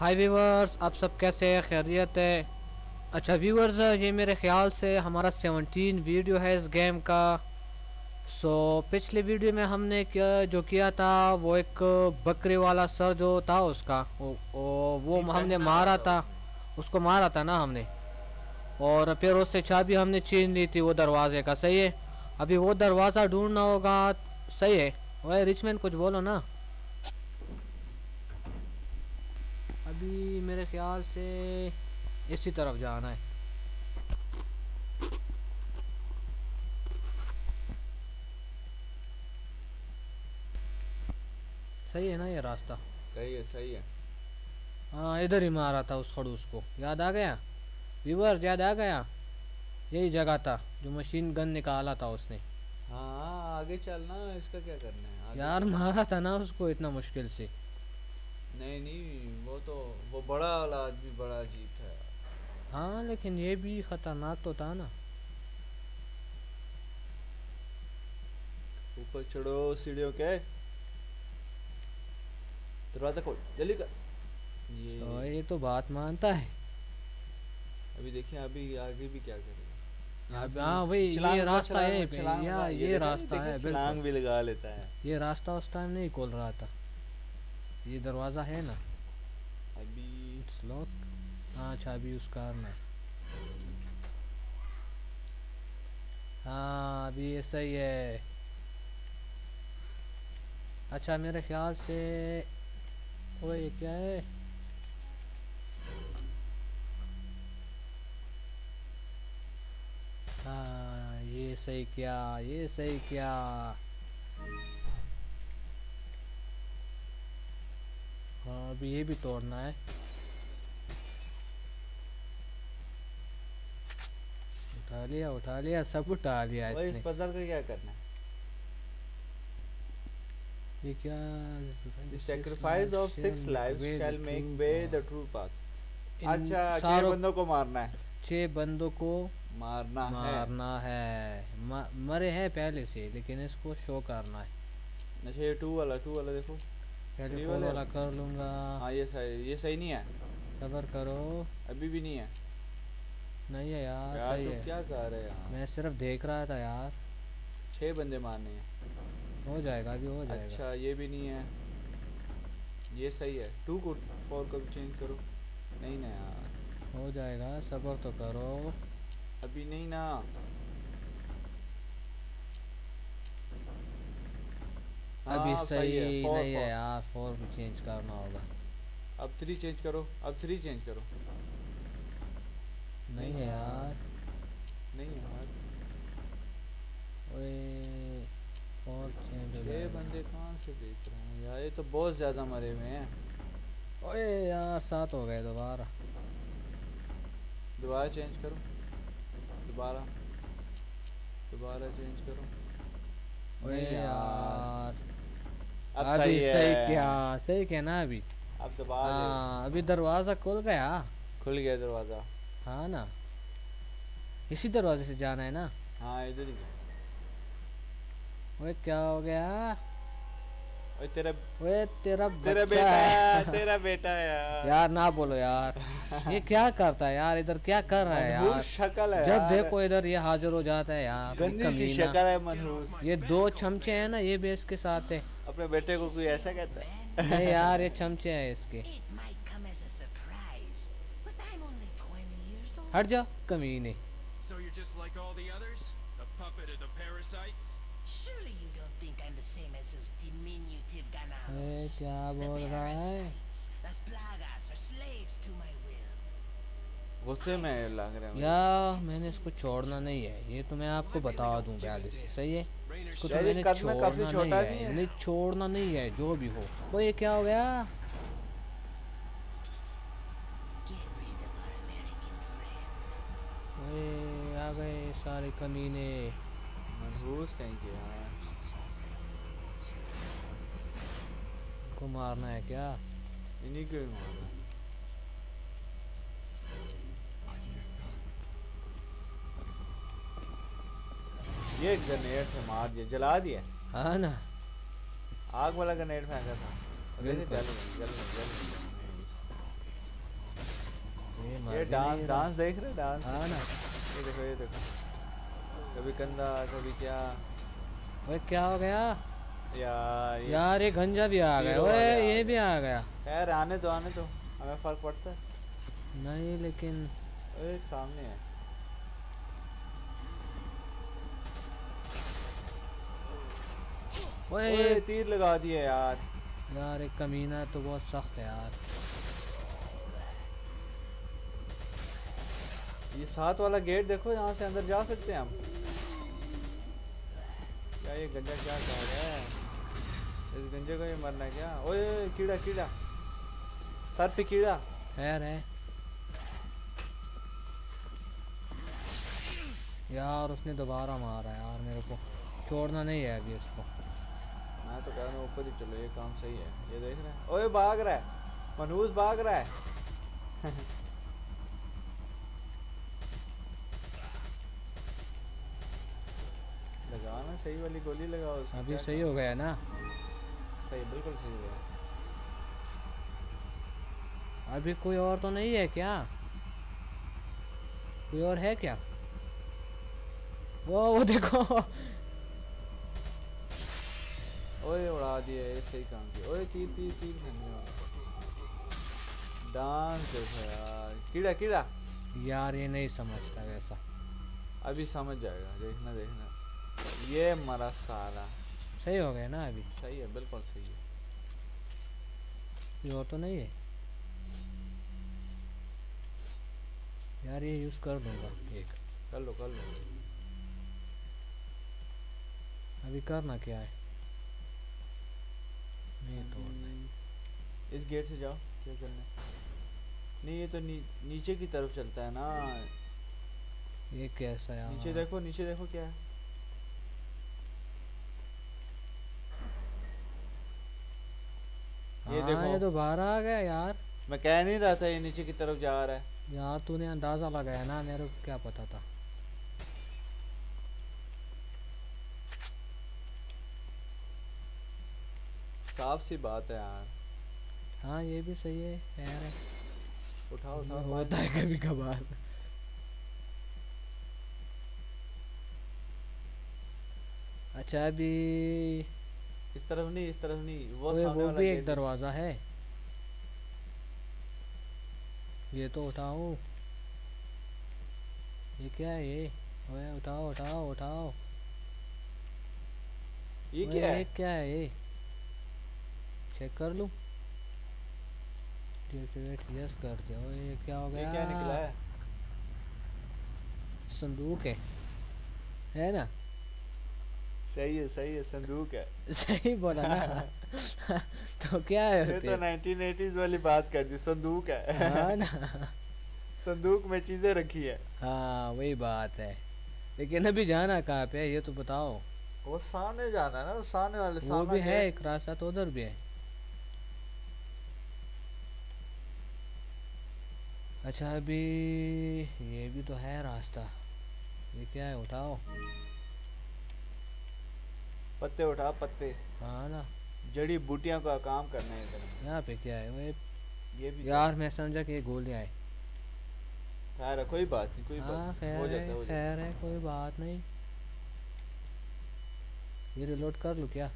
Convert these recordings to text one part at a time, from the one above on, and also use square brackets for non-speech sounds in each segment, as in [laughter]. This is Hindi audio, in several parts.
हाय व्यूवर्स आप सब कैसे हैं? खैरियत है। अच्छा व्यूवर्स ये मेरे ख्याल से हमारा 17 वीडियो है इस गेम का। सो पिछले वीडियो में हमने क्या जो किया था वो एक बकरे वाला सर जो था उसका वो वो, वो हमने मारा था। उसको मारा था ना हमने। और फिर उससे चाबी हमने छीन ली थी वो दरवाजे का सही है? अभी वो दरवाज़ा ढूंढना होगा सही है? वही रिचमैन कुछ बोलो ना। अभी मेरे ख्याल से इसी तरफ़ जाना है। सही है ना ये रास्ता? सही है सही है। हाँ इधर ही मारा था उस खड़ूस को। याद आ गया? व्यूवर याद आ गया? यही जगह था जो मशीन गन निकाला था उसने। हाँ आगे चलना इसका क्या करना है? यार मारा था ना उसको इतना मुश्किल से। नहीं नहीं तो वो बड़ा वाला आदमी बड़ा अजीब था। यार हाँ लेकिन ये भी खतरनाक तो था ना। ऊपर चढ़ो सीढ़ियों के। दरवाज़ा खोल जल्दी कर। ये तो ये तो बात मानता है। अभी देखिए अभी आगे भी क्या करेगा। हाँ वही छलांग ये रास्ता है या ये रास्ता है छलांग भी लगा लेता है। ये रास्ता उस टाइम नहीं खोल रहा था। ये दरवाज़ा है ना। अभी इट्स लॉक हाँ चाबी उस कार में हाँ अभी ये सही है। अच्छा मेरे ख्याल से वो ये क्या है? हाँ ये सही क्या, ये सही क्या? हाँ अभी ये भी तोड़ना है। उठा लिया उठा लिया सब उठा लिया भाई इस पजल का क्या करना है? ये क्या The sacrifice of six lives shall make way the true path. अच्छा छह बंदों को मारना है। छह बंदों को मारना है। मारना है। म, मरे हैं पहले से लेकिन इसको शो करना है। अच्छा ये टू वाला टू वाला देखो। पहले फोर वाला? वाला कर लूँगा। हाँ ये सही ये सही नहीं है। सबर करो। अभी भी नहीं है। नहीं है यार, यार सही तो है। क्या कर रहे हैं मैं सिर्फ़ देख रहा था यार। छह बंदे मारने हैं। हो जाएगा अभी हो जाएगा। अच्छा ये भी नहीं है। ये सही है। टू को फोर को भी चेंज करो। नहीं ना यार। हो जाएगा सबर तो करो। अभी नहीं ना। अभी हाँ, सही है, नहीं है यार फोर चेंज करना होगा। अब थ्री चेंज करो। अब थ्री चेंज करो। नहीं है यार। नहीं यार। ओए हो छह बंदे कहाँ से देख रहे हैं? यार ये तो बहुत ज़्यादा मरे हुए हैं। ओए यार सात हो गए दोबारा। दोबारा चेंज करो। दोबारा। दोबारा चेंज करो। ओए यार। अब अभी सही सही क्या सही क्या ना अभी? अब दबा दे। हाँ अभी दरवाज़ा खुल गया। खुल गया दरवाज़ा। हाँ ना? इसी दरवाजे से जाना है ना? हाँ इधर ही ओए क्या हो गया? ओए तेरा ओए तेरा तेरा बेटा है। तेरा बेटा है यार। यार ना बोलो यार। ये क्या करता है यार? इधर क्या कर रहा है यार? शक्ल है जब देखो इधर ये हाजिर हो जाता है यार गंदी सी। शक्ल है मनहूस ये दो चमचे हैं ना ये भी इसके साथ है। अपने बेटे को कोई ऐसा कहता है? नहीं यार ये चमचे हैं इसके। हट जा कमीने So you're just like all the others? A puppet of the parasites? Surely you don't think I'm the same as those diminutive ganados. क्या The बोल रहा है parasites, las plagas, are slaves to my will. गुस्से में लग रहे हैं या मैंने इसको छोड़ना नहीं है ये तो मैं आपको बता दूँ पहले से सही है इसको तो मैंने काफ़ी छोड़ना छोटा नहीं है है। नहीं छोड़ना नहीं है जो भी हो वो ये क्या हो गया ओए आ गए सारे कमीने। मनहूस कहीं के यार। को मारना है क्या? इन्हीं को मारना ये ग्रेनेड से मार दिया जला दिया। हाँ ना। आग वाला ग्रेनेड फेंका था। अरे बिल्कुल। जल गया, जल गया, जल गया। ये डांस डांस देख रहे डांस। हाँ ना। ये देखो ये देखो। कभी कंधा कभी क्या। ओए क्या हो गया? यार ये यार ये गंजा भी आ गया। ओए ये भी आ गया। खैर आने दो आने दो। हमें फ़र्क पड़ता है। नहीं लेकिन एक सामने है। ओए ओए तीर लगा दिए यार। यार एक कमीना तो बहुत सख्त है यार। ये सात वाला गेट देखो यहाँ से अंदर जा सकते हैं हम। क्या ये गंजा क्या कर रहा है? इस गंजे को ये मरना क्या? ओए कीड़ा कीड़ा। सर पे कीड़ा। खैर है। यार उसने दोबारा मारा यार मेरे को। छोड़ना नहीं है अभी उसको। मैं तो कह रहा हूँ ऊपर ही चलो ये काम सही है। ये देख रहे हैं। ओए भाग रहा है। मनहूस भाग रहा है [laughs] लगाओ ना सही वाली गोली लगाओ उसको अभी सही हो गया ना? सही बिल्कुल सही है अभी कोई और तो नहीं है क्या? कोई और है क्या? वो वो देखो। ओए उड़ा दिया ये सही काम किया। ओए तीर तीर तीर फेंकने वाला डांस देखो यार। कीड़ा कीड़ा। यार ये नहीं समझता वैसा। अभी समझ जाएगा। देखना देखना। ये मरा साला सही हो गया ना अभी? सही है बिल्कुल सही है। कोई और तो नहीं है? यार ये यूज़ कर दूँगा। एक कर लो कर लो। अभी करना क्या है? नहीं तोड़ना है। इस गेट से जाओ क्या करना है? नहीं ये तो नी, नीचे की तरफ़ चलता है ना। ये कैसा यार नीचे देखो नीचे देखो क्या है। ये हाँ, देखो। ये तो बाहर आ गया यार। मैं कह नहीं रहा था ये नीचे की तरफ़ जा रहा है। यार तूने अंदाज़ा लगाया ना मेरे को क्या पता था। साफ़ सी बात है यार। हाँ ये भी सही है यार है। उठाओ उठाओ होता है कभी कभार। अच्छा अभी इस तरफ़ नहीं इस तरफ़ नहीं वो सामने वो वाला भी एक दरवाज़ा है। ये तो उठाओ। ये क्या है ये? ओए उठाओ उठाओ उठाओ। ये क्या है? ये क्या है ये? चेक कर लूँ? डिएक्टिवेट यस कर दिया ओए ये क्या हो गया ये क्या निकला है? संदूक है। है ना? सही है सही है संदूक है। [laughs] सही बोला ना। [laughs] तो क्या है ये तो 1980s वाली बात कर दी संदूक है। हाँ ना। [laughs] संदूक में चीज़ें रखी है। हाँ वही बात है। लेकिन अभी जाना कहाँ पे ये तो बताओ। वो सामने जाना है ना वो सामने वाले वो भी है। एक रास्ता तो उधर भी है। अच्छा अभी ये भी तो है रास्ता। ये क्या है उठाओ। पत्ते उठा पत्ते। हाँ ना। जड़ी बूटियाँ का काम करना है इधर यहाँ पे क्या है? वो ये भी यार मैं समझा कि ये गोलियाँ है। खैर है, कोई बात नहीं कोई हाँ बात खैर हो जाता है है हो खैर है कोई बात नहीं। ये रिलोड कर लूँ क्या?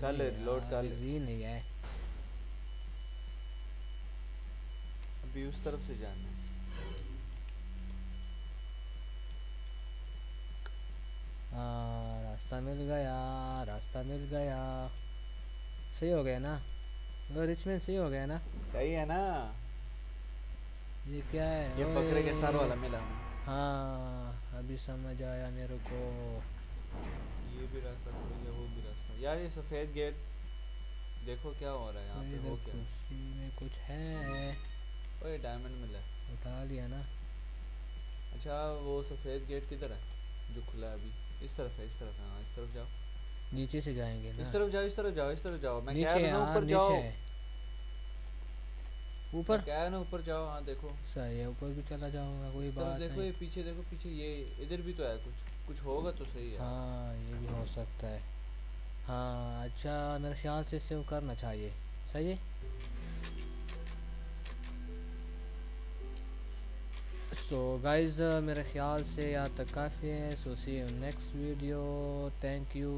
कर ले, यार, कर ले। अभी नहीं है है। अभी उस तरफ़ से जाना है। हाँ। रास्ता मिल गया रास्ता मिल गया। सही हो गया ना? वो रिचमेंट सही हो गया ना? सही है ना? ये क्या है? ये बकरे के सर वाला मिला हाँ अभी समझ आया मेरे को। ये भी रास्ता खुल गया वो भी रास्ता। यार ये सफ़ेद गेट देखो क्या हो रहा है यहाँ पे वो क्या में कुछ है। ओए डायमंड मिला। उठा लिया ना। अच्छा वो सफ़ेद गेट किधर है जो खुला है अभी? इस तरफ़ है इस तरफ़ है हाँ इस तरफ़ जाओ। नीचे से जाएँगे ना। इस तरफ़ जाओ इस तरफ़ जाओ इस तरफ़ जाओ। मैं कह रहा हूँ हाँ, ऊपर जाओ। ऊपर? रहा हूँ ऊपर जाओ हाँ देखो। सही है ऊपर भी चला जाऊँगा कोई बात देखो नहीं। ये पीछे देखो पीछे ये इधर भी तो है कुछ कुछ होगा तो सही है। हाँ ये भी हो सकता है। हाँ अच्छा मेरे ख्याल से सेव करना चाहिए। सही है? सो गाइस मेरे ख्याल से यहाँ तक काफ़ी है। So see next video thank you